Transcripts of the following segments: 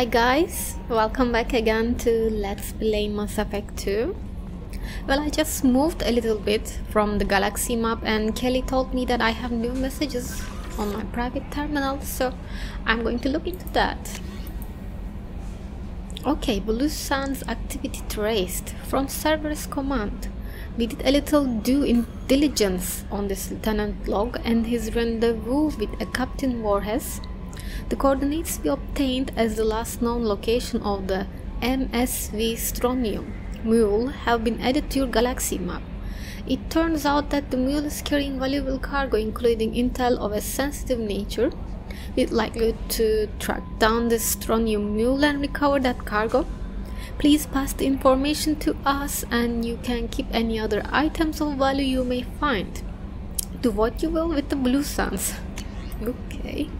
Hi guys, welcome back again to Let's Play Mass Effect 2. Well, I just moved a little bit from the galaxy map and Kelly told me that I have new messages on my private terminal, so I'm going to look into that. Okay, Blue Suns activity traced from Cerberus command. We did a little due diligence on this Lieutenant Log and his rendezvous with a Captain Voorhees the coordinates we obtained as the last known location of the MSV Strontium mule have been added to your galaxy map. It turns out that the mule is carrying valuable cargo including intel of a sensitive nature. We'd like you to track down the Strontium mule and recover that cargo. Please pass the information to us and you can keep any other items of value you may find. Do what you will with the Blue Suns. Okay.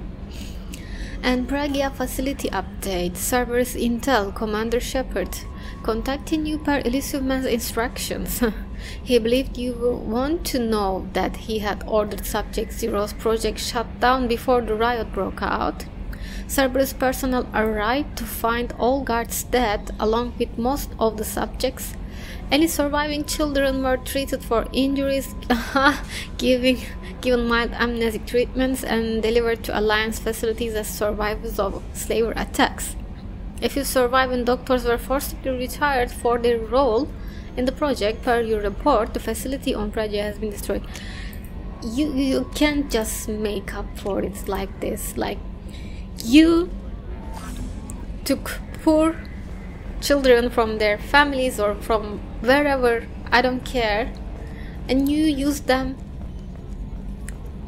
And Pragia facility update. Cerberus Intel Commander Shepard. Contacting you per Man's instructions. he believed you want to know that he had ordered Subject Zero's project shut down before the riot broke out. Cerberus personnel arrived to find all guards dead along with most of the subjects any surviving children were treated for injuries, giving, given mild amnesic treatments, and delivered to Alliance facilities as survivors of slaver attacks. A few surviving doctors were forcibly retired for their role in the project. Per your report, the facility on Pragia has been destroyed. You, you can't just make up for it like this. Like, you took poor children from their families or from wherever I don't care and you use them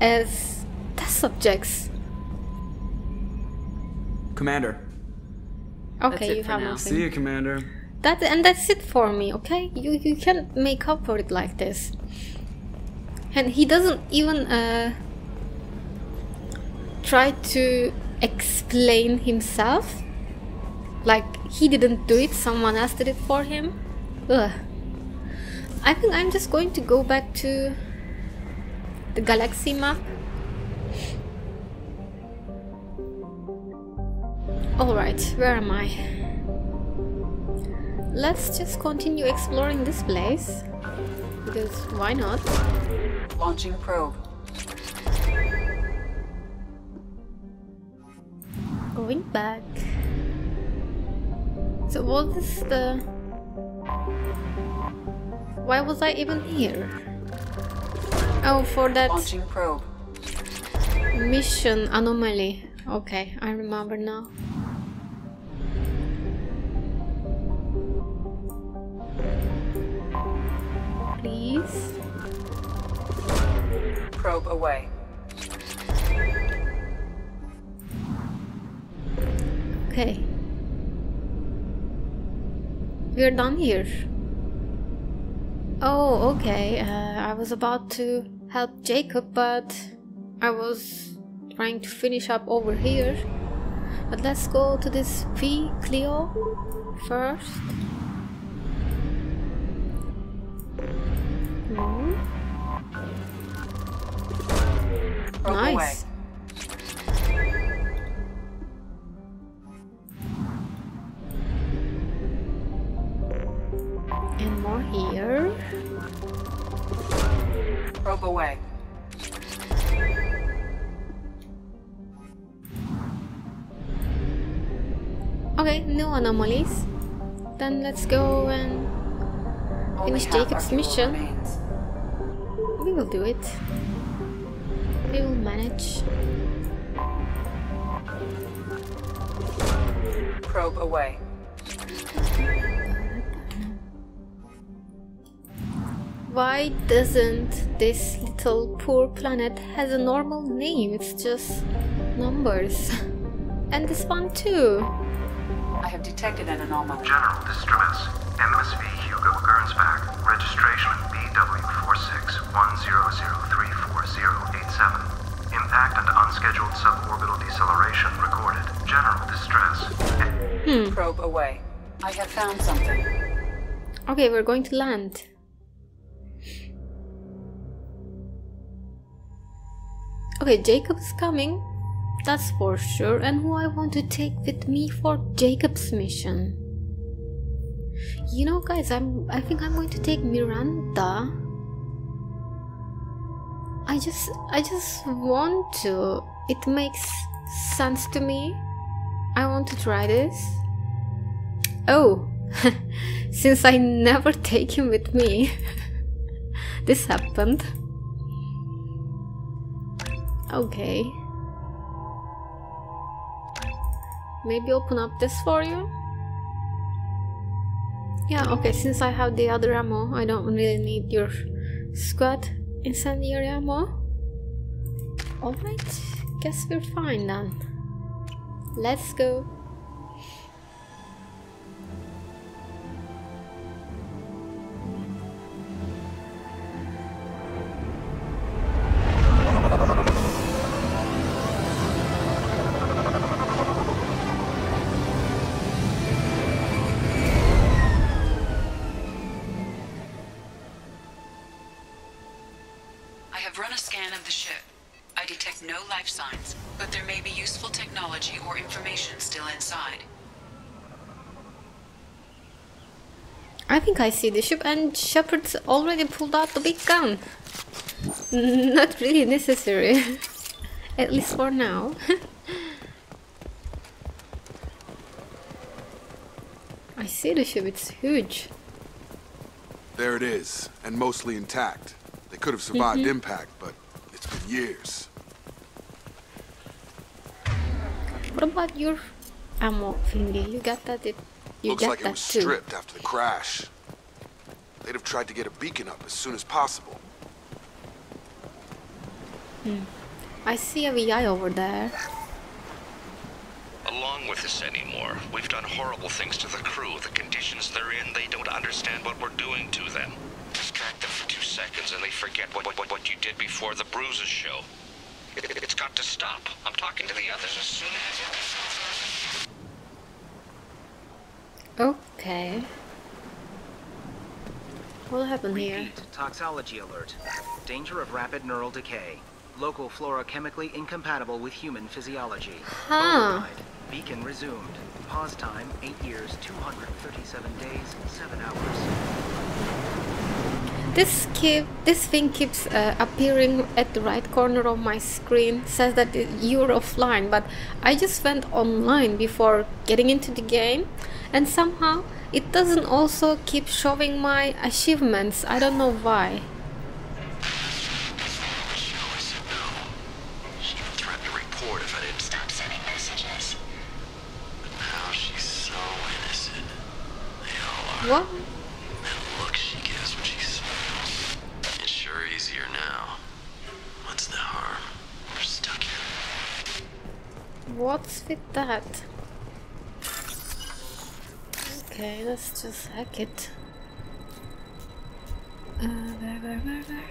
as test subjects Commander. Okay, you have now. nothing. See you, Commander. That and that's it for me, okay? You you can't make up for it like this. And he doesn't even uh, try to explain himself. Like he didn't do it, someone else did it for him. Ugh. I think I'm just going to go back to the galaxy map. Alright, where am I? Let's just continue exploring this place. Because why not? Launching probe. Going back. So what is the... Why was I even here? Oh, for that Launching probe. mission anomaly. Okay, I remember now. Please. Probe away. Okay. We're done here. Oh, okay. Uh, I was about to help Jacob, but I was trying to finish up over here. But let's go to this V Clio first. Hmm. Probe away. Away. Okay, no anomalies. Then let's go and Finish Jacob's mission. remains. we will do it. We will manage. Probe away. Why doesn't this little poor planet has a normal name? It's just numbers. And this one too. I have detected an anomaly. General distress. MSV Hugo Gernsback. Registration BW4610034087. Impact and unscheduled suborbital deceleration recorded. General distress. Hmm. Probe away. I have found something. Okay, we're going to land. Okay, Jacob is coming. That's for sure. And who I want to take with me for Jacob's mission. You know, guys, I'm. I think I'm going to take Miranda. I just, I just want to. It makes sense to me. I want to try this. Oh, since I never take him with me, this happened. Okay. Maybe open up this for you? Yeah, okay, since I have the other ammo, I don't really need your squad incendiary ammo. Alright, guess we're fine then. Let's go. Life signs, but there may be useful technology or information still inside. I think I see the ship and Shepard's already pulled out the big gun. Not really necessary. At least for now. I see the ship, it's huge. There it is, and mostly intact. They could have survived mm-hmm. impact, but it's been years. What about your ammo thingy? You got that? It, you Looks got like it was too. stripped after the crash. They'd have tried to get a beacon up as soon as possible. Hmm. I see a VI over there. Along with this anymore. We've done horrible things to the crew. The conditions they're in, they don't understand what we're doing to them. Distract them for two seconds and they forget what, what, what you did before the bruises show. It, it, it's got to stop. I'm talking to the others as soon as... Okay. What happened here? Repeat, toxology alert. Danger of rapid neural decay. Local flora chemically incompatible with human physiology. Huh. Override. Beacon resumed. Pause time 8 years, 237 days, 7 hours. This keep this thing keeps uh, appearing at the right corner of my screen. Says that you're offline, but I just went online before getting into the game, and somehow it doesn't also keep showing my achievements. I don't know why. She What's with that? Okay, let's just hack it. Uh, where, where, where, where?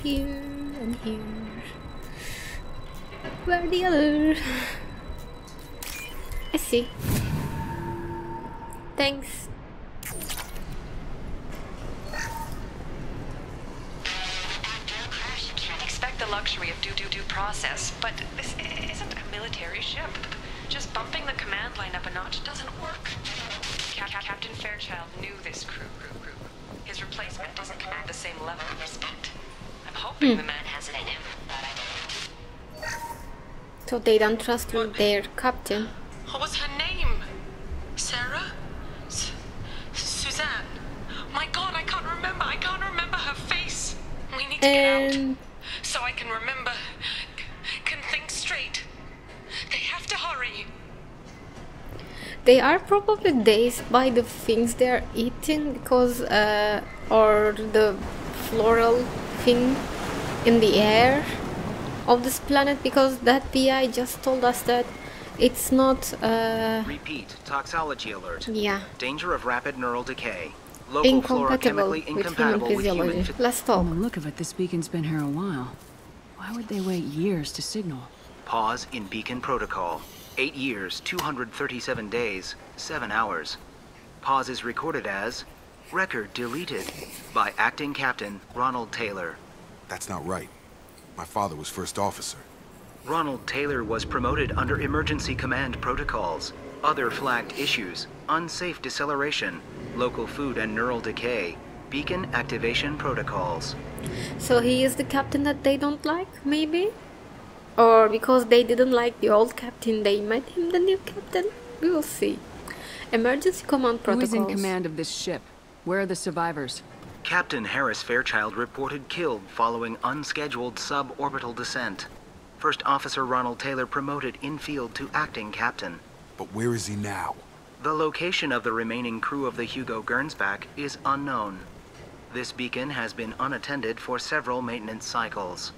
Here and here. Where the other? I see. Thanks. Luxury of due due due process, but this isn't a military ship. Just bumping the command line up a notch doesn't work. Cap- Cap- Captain Fairchild knew this crew, crew, crew. His replacement doesn't command the same level of respect. I'm hoping the hmm. man has it in him, but I don't. So they don't trust their captain. What was her name? Sarah? S- Suzanne? My god, I can't remember. I can't remember her face. We need to get out. Um, they are probably dazed by the things they're eating because uh, or the floral thing in the air of this planet because that VI just told us that it's not uh, Repeat, toxology alert. yeah Danger of rapid neural decay. Local flora incompatible chemically with human incompatible with human physiology. Let's talk. From the look of it, this beacon's been here a while. Why would they wait years to signal? Pause in beacon protocol. 8 years, 237 days, 7 hours. Pause is recorded as record deleted by acting captain Ronald Taylor. That's not right. My father was first officer. Ronald Taylor was promoted under emergency command protocols. Other flagged issues unsafe deceleration, local food and neural decay, beacon activation protocols. So he is the captain that they don't like, maybe? Or because they didn't like the old captain, they made him the new captain? We will see. Emergency command Who protocols. is in command of this ship? Where are the survivors? Captain Harris Fairchild reported killed following unscheduled suborbital descent. First Officer Ronald Taylor promoted in field to acting captain. But where is he now? The location of the remaining crew of the Hugo Gernsback is unknown. This beacon has been unattended for several maintenance cycles.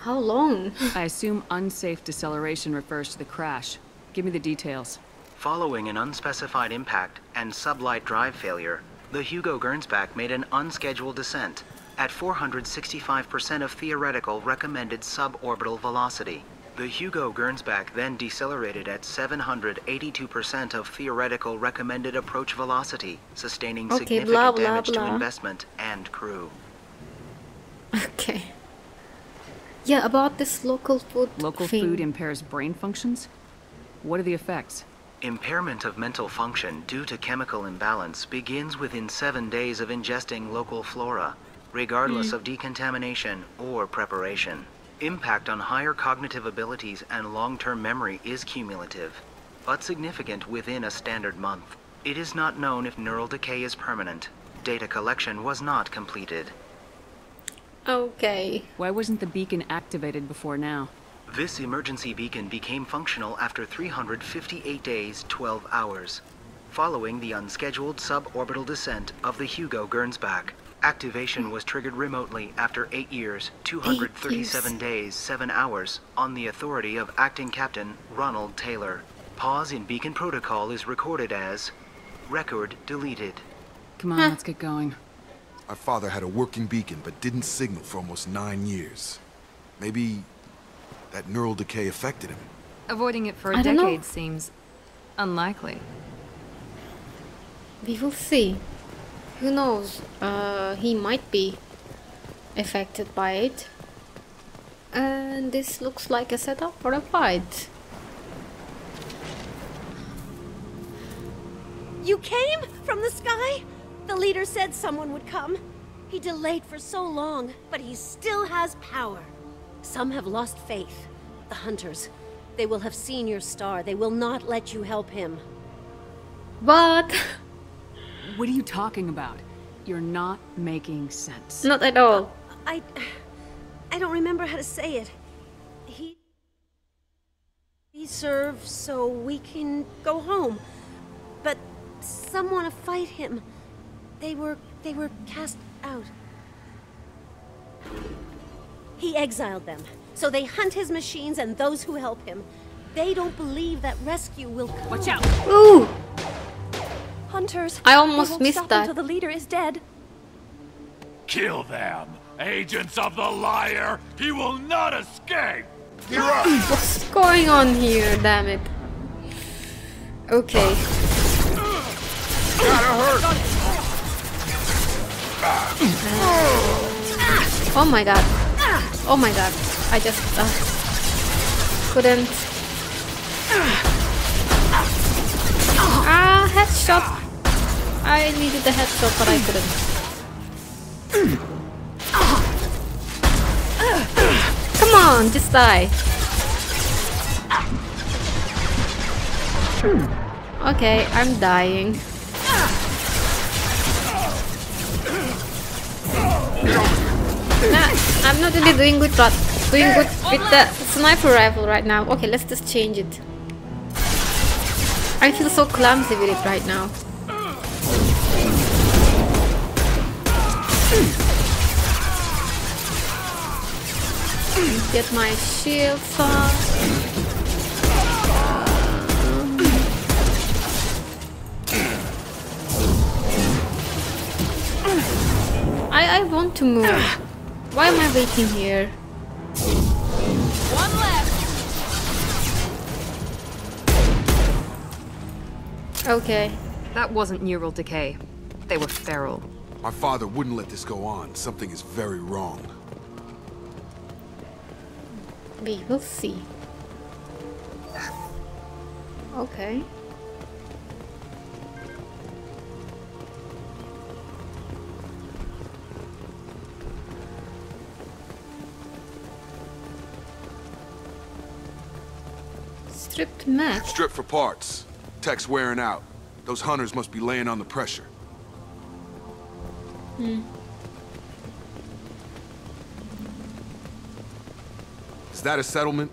How long? I assume unsafe deceleration refers to the crash. Give me the details. Following an unspecified impact and sublight drive failure, the Hugo Gernsback made an unscheduled descent at 465% of theoretical recommended suborbital velocity. The Hugo Gernsback then decelerated at 782% of theoretical recommended approach velocity, sustaining Okay, significant blah, blah, damage to investment and crew. Okay. Yeah, about this local food Local thing. food impairs brain functions? What are the effects? Impairment of mental function due to chemical imbalance begins within seven days of ingesting local flora, regardless hmm. of decontamination or preparation. Impact on higher cognitive abilities and long-term memory is cumulative, but significant within a standard month. It is not known if neural decay is permanent. Data collection was not completed. Okay. Why wasn't the beacon activated before now? This emergency beacon became functional after 358 days, 12 hours, following the unscheduled suborbital descent of the Hugo Gernsback. Activation was triggered remotely after 8 years, 237 days, 7 hours, on the authority of Acting Captain Ronald Taylor. Pause in beacon protocol is recorded as record deleted. Come on, let's get going. My father had a working beacon but didn't signal for almost nine years. Maybe that neural decay affected him. Avoiding it for a I decade seems unlikely. We will see. Who knows? Uh, he might be affected by it. And this looks like a setup for a fight. You came from the sky? The leader said someone would come. He delayed for so long, but he still has power. Some have lost faith. The hunters. They will have seen your star. They will not let you help him. But What are you talking about? You're not making sense. not at all. I. I don't remember how to say it. He. He serves so we can go home. But some want to fight him. They were. They were cast out. He exiled them. So they hunt his machines and those who help him. They don't believe that rescue will come. Watch out! Ooh! Hunters. I almost won't missed stop that. Until the leader is dead. Kill them! Agents of the liar! He will not escape! What's going on here? Damn it. Okay. Oh my god. Oh my god. I just uh, couldn't. Ah, headshot. I needed the headshot, but I couldn't. Come on, just die. Okay, I'm dying. Nah, I'm not really doing good, but doing good with the sniper rifle right now. Okay, let's just change it. I feel so clumsy with it right now. Get my shield on. I, I want to move. Why am I waiting here? One left. Okay. That wasn't neural decay. They were feral. My father wouldn't let this go on. Something is very wrong. We will see. Okay. Stripped map. Strip for parts. Tech's wearing out. Those hunters must be laying on the pressure. Hmm. Is that a settlement?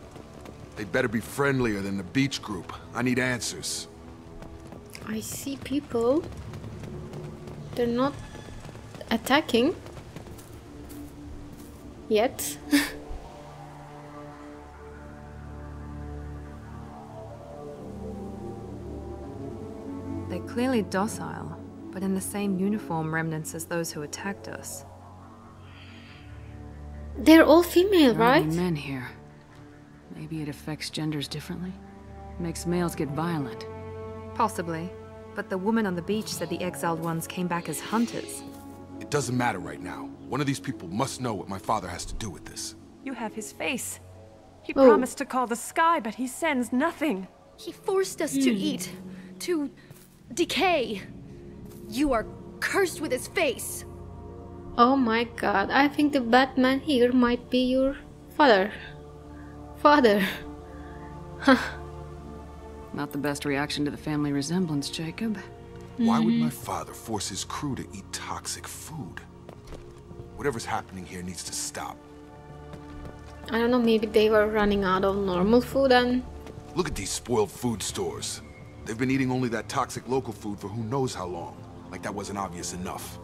They'd better be friendlier than the beach group. I need answers. I see people. They're not attacking. Yet. They're docile, but in the same uniform remnants as those who attacked us. They're all female, There aren't right? men here. Maybe it affects genders differently. Makes males get violent. Possibly. But the woman on the beach said the exiled ones came back as hunters. It doesn't matter right now. One of these people must know what my father has to do with this. You have his face. He Oh. promised to call the sky, but he sends nothing. He forced us to Hmm. eat, to decay. You are cursed with his face. Oh my god, I think the Batman here might be your father. Father. Not the best reaction to the family resemblance, Jacob. Why would my Mhm. father force his crew to eat toxic food? Whatever's happening here needs to stop. I don't know, maybe they were running out of normal food and Look at these spoiled food stores. They've been eating only that toxic local food for who knows how long. Like that wasn't obvious enough.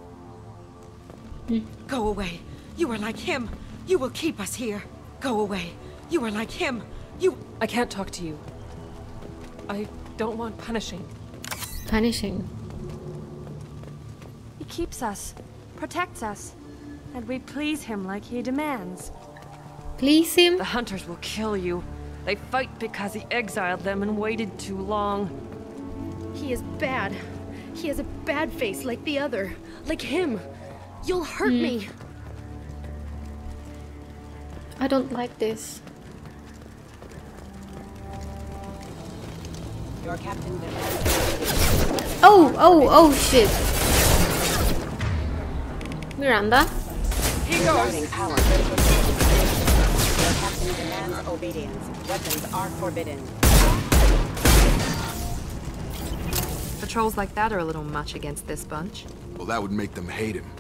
Go away. You are like him. You will keep us here. Go away. You are like him. You. I can't talk to you. I don't want punishing. punishing. He keeps us, protects us, and we please him like he demands. Please him? The hunters will kill you. They fight because he exiled them and waited too long. He is bad. He has a bad face like the other. Like him. You'll hurt Hmm. me. I don't like this. Your captain Oh, oh, oh shit. Miranda? He goes. power. Your captain demands obedience. Weapons are forbidden. Patrols like that are a little much against this bunch. Well, that would make them hate him.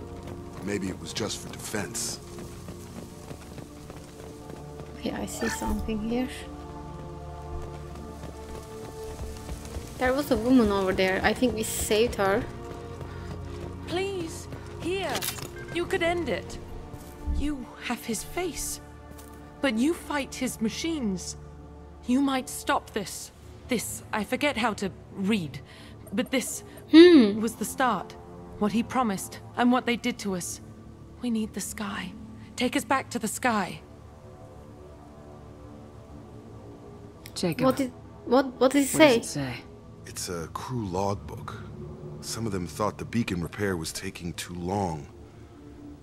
Maybe it was just for defense. Okay, I see something here. There was a woman over there. I think we saved her. Please, here. You could end it. You have his face. But you fight his machines. You might stop this. This, I forget how to read. But this hmm. was the start. What he promised, and what they did to us. We need the sky. Take us back to the sky. Jacob. What did what what did it What say? does it say? It's a crew logbook. Some of them thought the beacon repair was taking too long.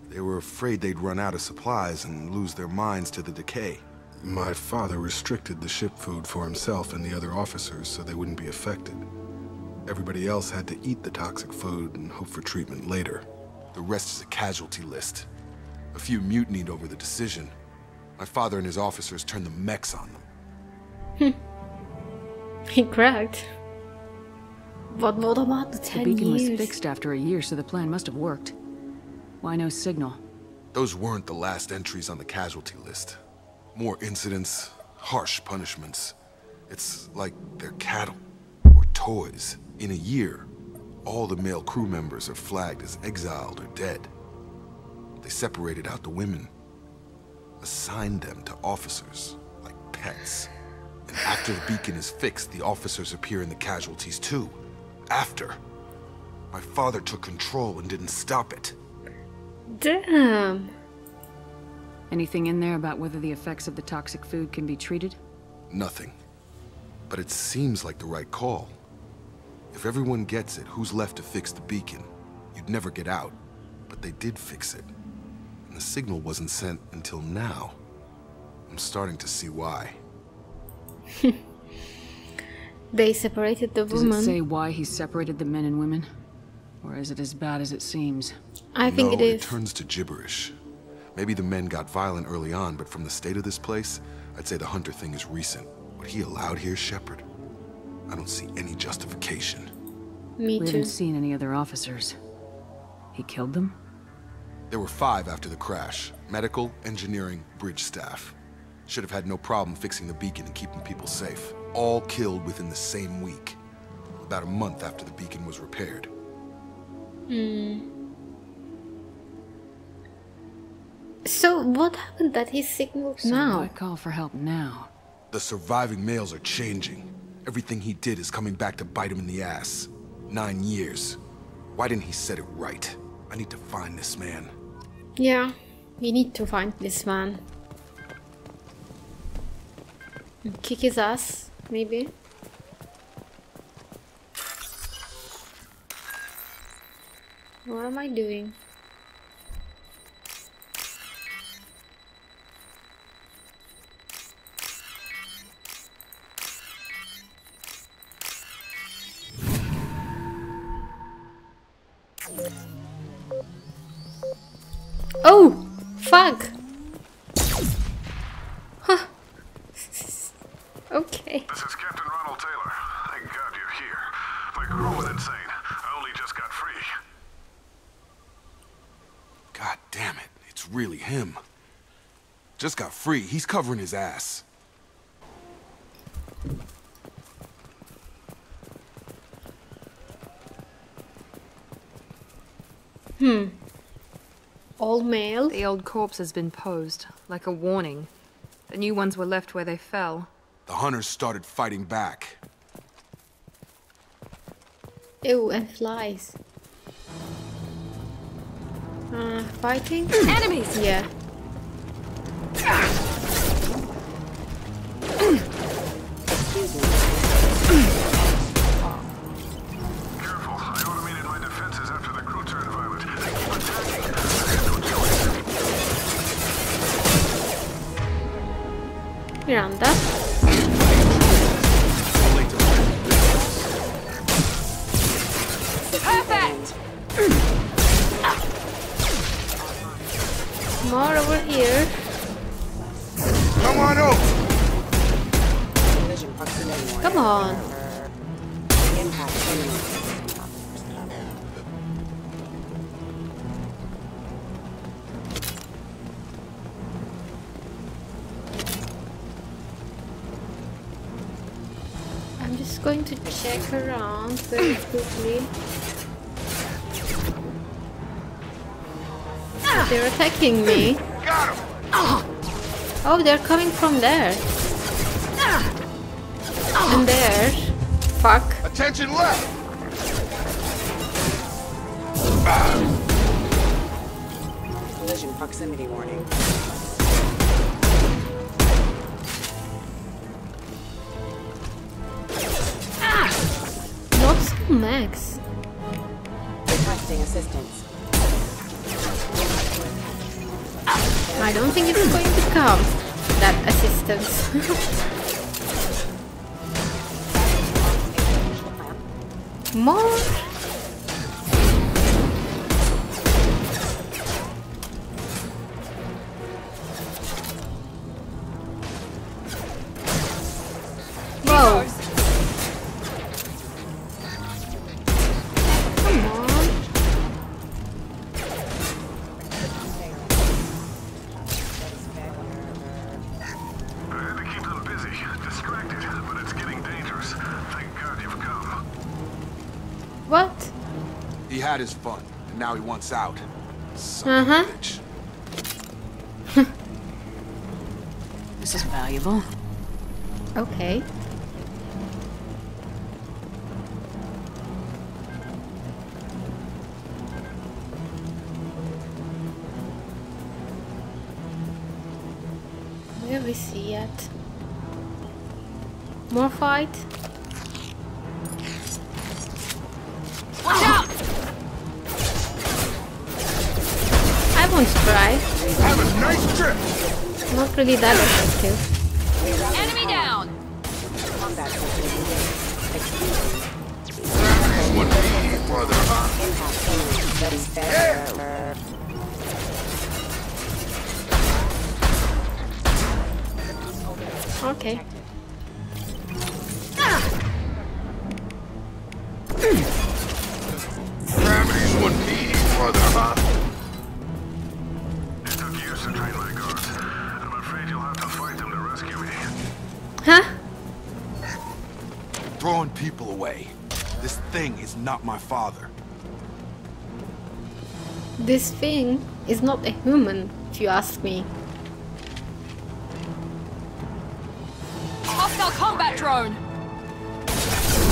They were afraid they'd run out of supplies and lose their minds to the decay. My father restricted the ship food for himself and the other officers so they wouldn't be affected. Everybody else had to eat the toxic food and hope for treatment later. The rest is a casualty list. A few mutinied over the decision. My father and his officers turned the mechs on them. He cracked. But what about the The ten beacon was fixed after a year, so the plan must have worked. Why no signal? Those weren't the last entries on the casualty list. More incidents, harsh punishments. It's like they're cattle or toys. In a year, all the male crew members are flagged as exiled or dead. They separated out the women, assigned them to officers like pets. And after the beacon is fixed, the officers appear in the casualties too. After. My father took control and didn't stop it. Damn. Anything in there about whether the effects of the toxic food can be treated? Nothing. But it seems like the right call. If everyone gets it, who's left to fix the beacon? You'd never get out. But they did fix it. And the signal wasn't sent until now. I'm starting to see why. They separated the Does woman. it say why he separated the men and women? Or is it as bad as it seems? I think no, it is. turns to gibberish. Maybe the men got violent early on, but from the state of this place, I'd say the Hunter thing is recent. What he allowed here, Shepard? I don't see any justification. Me we too. haven't seen any other officers. He killed them? There were five after the crash. Medical, engineering, bridge staff. Should have had no problem fixing the beacon and keeping people safe. All killed within the same week. About a month after the beacon was repaired. Hmm. So what happened that he signaled now? why call for help now? The surviving males are changing. Everything he did is coming back to bite him in the ass. Nine years. Why didn't he set it right? I need to find this man. Yeah, we need to find this man. Kick his ass, maybe. What am I doing? Oh! Fuck! Huh. okay. This is Captain Ronald Taylor. Thank God you're here. My crew went insane. I only just got free. God damn it. It's really him. Just got free. He's covering his ass. Hmm. All male? The old corpse has been posed, like a warning. The new ones were left where they fell. The hunters started fighting back. Ew, and flies. Uh, fighting? Enemies! Yeah. Miranda. Perfect! More over here. Attacking me. Got him! Oh, they're coming from there. And there. Fuck. Attention left! Collision proximity warning. Not so max. Requesting assistance. I don't think it's going to come. That assistance. More? Had his fun, and now he wants out. Son Uh huh. bitch. This is valuable. Okay. I won't try. Have a nice trip! Not really that effective. Enemy down! Okay. Not my father. This thing is not a human, if you ask me. Hostile combat drone!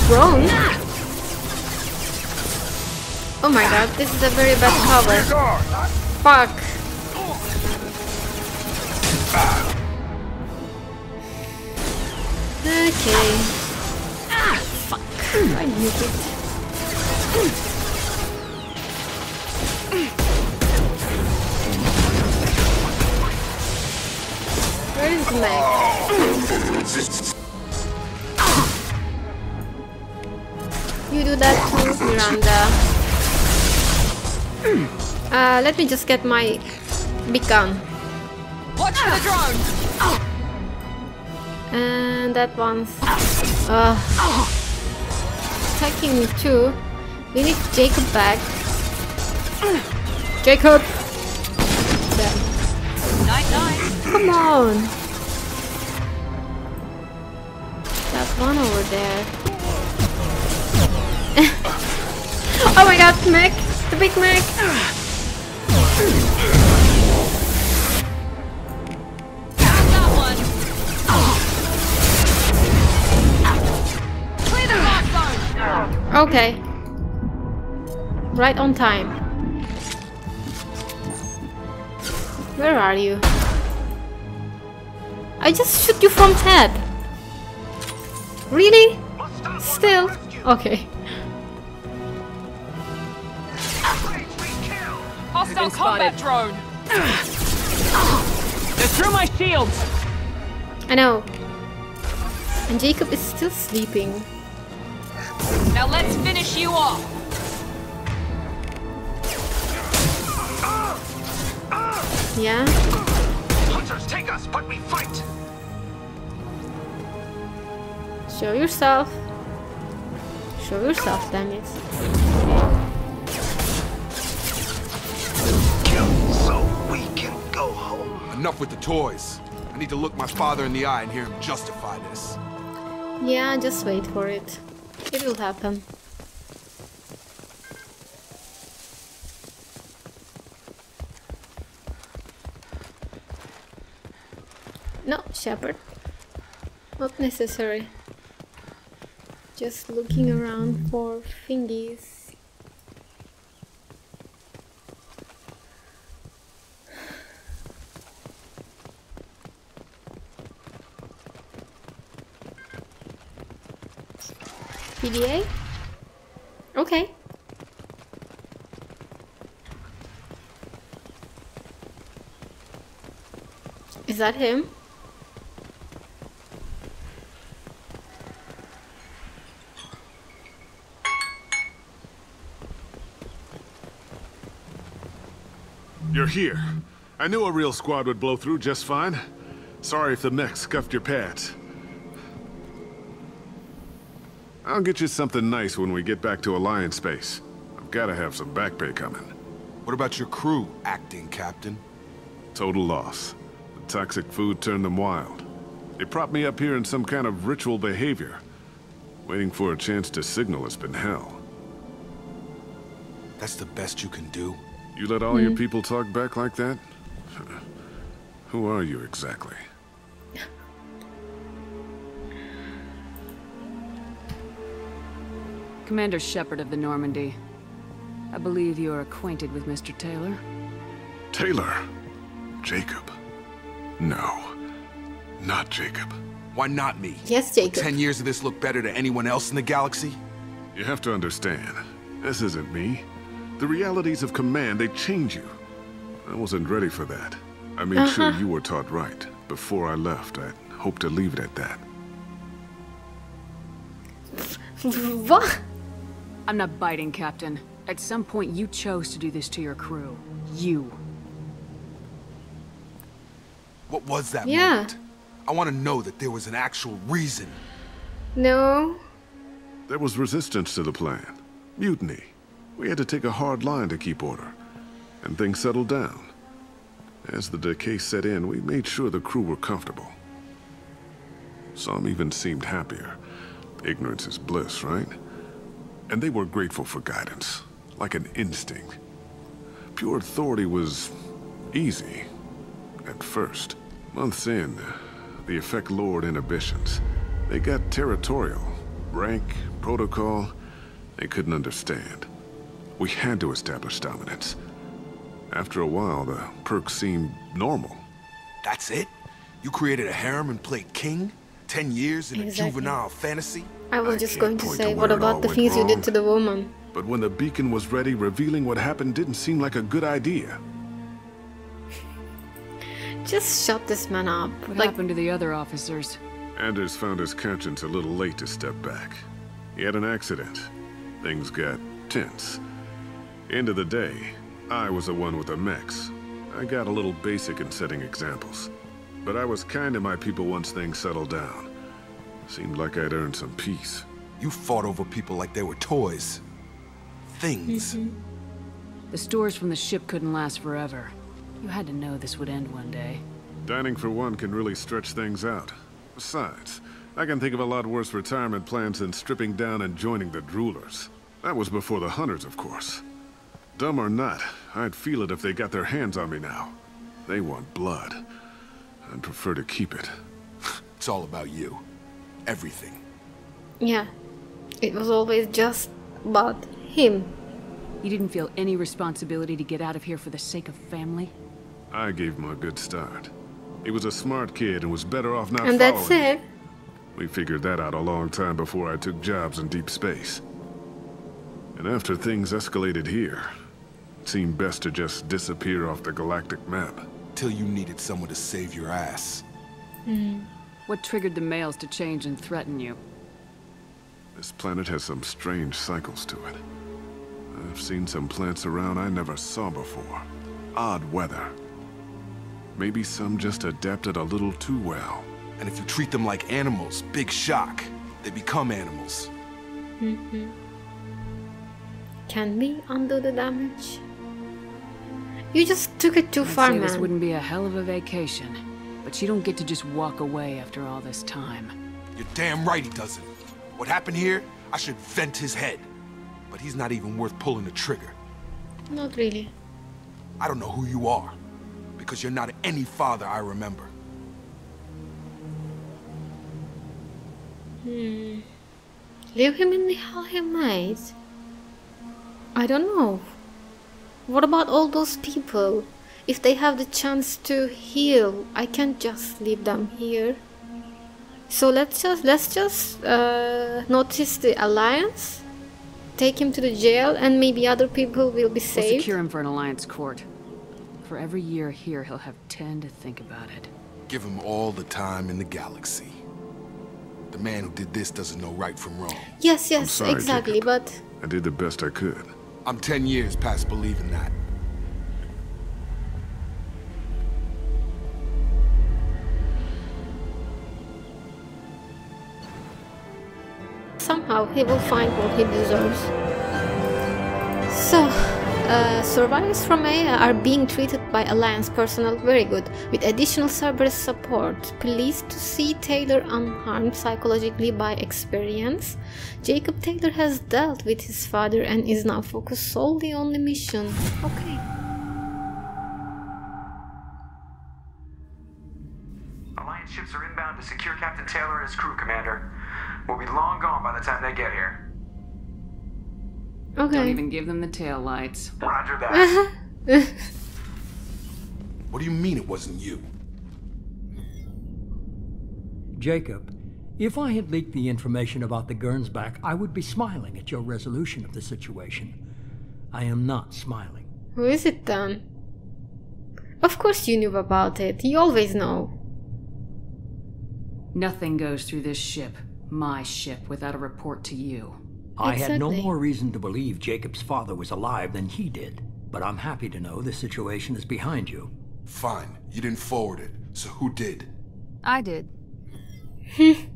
Drone? Oh my god, this is a very bad cover. Fuck. Okay. Ah, fuck. I knew it. Where is Meg? You do that too, Miranda. Uh, let me just get my big gun. Watch for the drone! And that one's uh, attacking me too. We need Jacob back. Jacob! There. Night night! Come on! That one over there. oh my god, Mac! The big Mac! That one! Clear the blast zone! Okay. Right on time. Where are you? I just shoot you from head. Really? Still? Okay. Hostile combat drone! They're through my shields! I know. And Jacob is still sleeping. Now let's finish you off! Yeah? Hunters take us, but we fight! Show yourself. Show yourself, damn it. Kill so we can go home. Enough with the toys. I need to look my father in the eye and hear him justify this. Yeah, just wait for it. It will happen. No, Shepard. Not necessary. Just looking around for thingies. PDA? Okay. Is that him? You're here. I knew a real squad would blow through just fine. Sorry if the mech scuffed your pads. I'll get you something nice when we get back to Alliance Space. I've gotta have some back pay coming. What about your crew, acting captain? Total loss. The toxic food turned them wild. They propped me up here in some kind of ritual behavior. Waiting for a chance to signal has been hell. That's the best you can do? You let all your hmm. people talk back like that? Who are you exactly? Commander Shepard of the Normandy. I believe you are acquainted with Mr. Taylor. Taylor? Jacob? No. Not Jacob. Why not me? Yes, Jacob. Ten years of this look better to anyone else in the galaxy? You have to understand, this isn't me. The realities of command, they change you. I wasn't ready for that. I made uh-huh. sure you were taught right. Before I left, I hoped to leave it at that. what? I'm not biting, Captain. At some point, you chose to do this to your crew. You. What was that Yeah. moment? I want to know that there was an actual reason. No. There was resistance to the plan. Mutiny. We had to take a hard line to keep order. And things settled down. As the decay set in, we made sure the crew were comfortable. Some even seemed happier. Ignorance is bliss, right? And they were grateful for guidance, like an instinct. Pure authority was easy, at first. Months in, the effect lowered inhibitions. They got territorial. Rank, protocol, they couldn't understand. We had to establish dominance. After a while, the perks seemed normal. That's it? You created a harem and played king? Ten years in Exactly. a juvenile fantasy? I was just going to point to say, what about the went things you did to the woman? But when the beacon was ready, revealing what happened didn't seem like a good idea. Just shut this man up. What like, happened to the other officers? Anders found his conscience a little late to step back. He had an accident. Things got tense. End of the day, I was the one with the mechs. I got a little basic in setting examples. But I was kind to my people once things settled down. Seemed like I'd earned some peace. You fought over people like they were toys. Things. Mm-hmm. The stores from the ship couldn't last forever. You had to know this would end one day. Dining for one can really stretch things out. Besides, I can think of a lot worse retirement plans than stripping down and joining the droolers. That was before the hunters, of course. Dumb or not, I'd feel it if they got their hands on me now. They want blood. I'd prefer to keep it. It's all about you. Everything. yeah. It was always just about him. You didn't feel any responsibility to get out of here for the sake of family? I gave him a good start. He was a smart kid and was better off not and that's following me. it. We figured that out a long time before I took jobs in deep space. And after things escalated here, it seemed best to just disappear off the galactic map. Till you needed someone to save your ass. What triggered the males to change and threaten you? This planet has some strange cycles to it. I've seen some plants around I never saw before. Odd weather. Maybe some just adapted a little too well. And if you treat them like animals, big shock. They become animals. Mhm. Can we undo the damage? You just took it too I'd far, say this wouldn't be a hell of a vacation. But you don't get to just walk away after all this time. You're damn right he doesn't. What happened here, I should vent his head. But he's not even worth pulling the trigger. Not really. I don't know who you are. Because you're not any father I remember. Hmm. Leave him in the hell he made. I don't know. What about all those people? If they have the chance to heal, I can't just leave them here. So let's just let's just uh, notice the alliance, take him to the jail, and maybe other people will be saved. We'll saved. secure him for an alliance court. For every year here, he'll have ten to think about it. Give him all the time in the galaxy. The man who did this doesn't know right from wrong. Yes, yes, sorry, exactly. But I did the best I could. I'm ten years past believing that. somehow he will find what he deserves. So, uh, survivors from Aeia are being treated by Alliance personnel very good, with additional Cerberus support. Pleased to see Taylor unharmed psychologically by experience. Jacob Taylor has dealt with his father and is now focused solely on the mission. Okay. Alliance ships are inbound to secure Captain Taylor and his crew, Commander. We'll be long gone by the time they get here. Okay. Don't even give them the tail lights. Roger that. What do you mean it wasn't you? Jacob, if I had leaked the information about the Gernsback, I would be smiling at your resolution of the situation. I am not smiling. Who is it then? Of course you knew about it. You always know. Nothing goes through this ship, my ship, without a report to you. I had no more reason to believe Jacob's father was alive than he did, but I'm happy to know the situation is behind you. Fine, you didn't forward it, so who did? I did.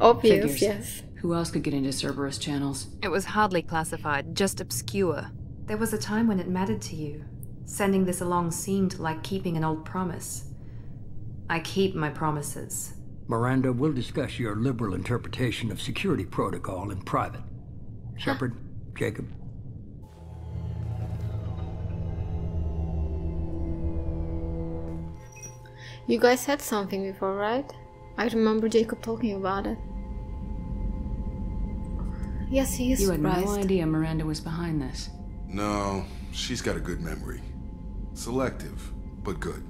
Obvious, Figures. yes. Who else could get into Cerberus channels? It was hardly classified, just obscure. There was a time when it mattered to you. Sending this along seemed like keeping an old promise. I keep my promises. Miranda, we'll discuss your liberal interpretation of security protocol in private. Shepard, Jacob, You guys had something before, right? I remember Jacob talking about it. Yes, he is You had surprised. no idea Miranda was behind this. No, she's got a good memory. Selective, but good.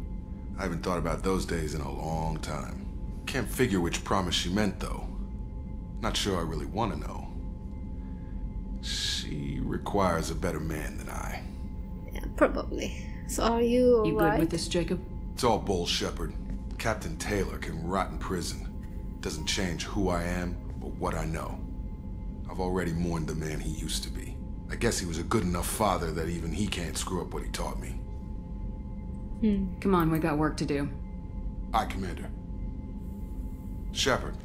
I haven't thought about those days in a long time. Can't figure which promise she meant, though. Not sure I really want to know. She requires a better man than I. Yeah, probably. So are you You alright? good with this, Jacob? It's all bull, Shepard. Captain Taylor can rot in prison. Doesn't change who I am or what I know. I've already mourned the man he used to be. I guess he was a good enough father that even he can't screw up what he taught me. Hmm. Come on, we got work to do. Aye, Commander. Shepard.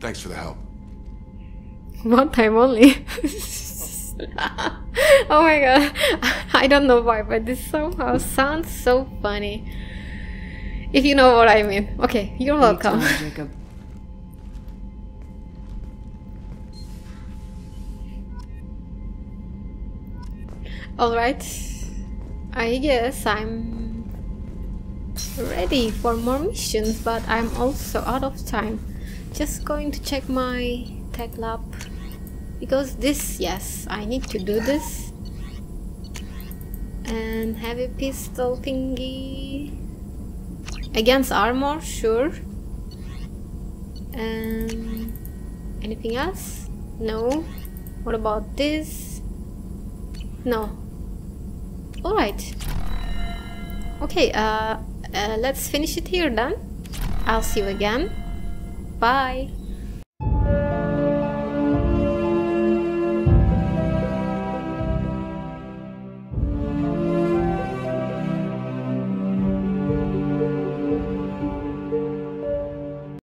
Thanks for the help. One time only. oh my god. I don't know why, but this somehow sounds so funny. If you know what I mean. Okay, you're welcome. Anytime, Jacob. Alright. I guess I'm ready for more missions, but I'm also out of time. Just going to check my tech lab. Because this, yes, I need to do this. And heavy pistol thingy. Against armor, sure. And anything else? No. What about this? No. Alright. Okay, uh, uh, let's finish it here then. I'll see you again. Bye.